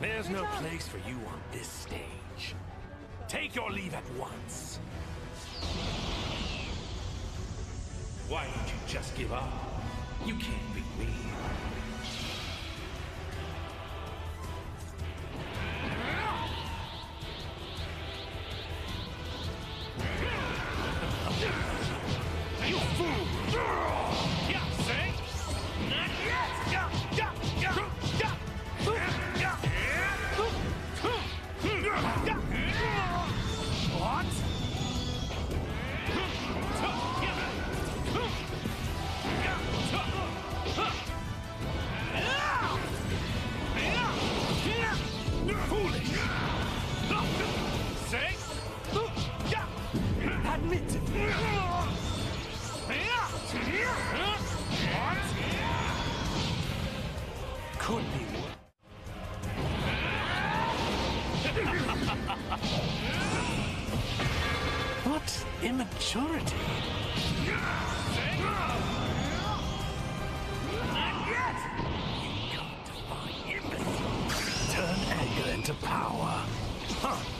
There's no place for you on this stage. Take your leave at once. Why don't you just give up? You can't beat me. Admit it! What? Could be. What immaturity! You God-defying imbecile! Turn anger into power. Huh.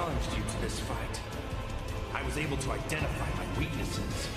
challenged you to this fight, I was able to identify my weaknesses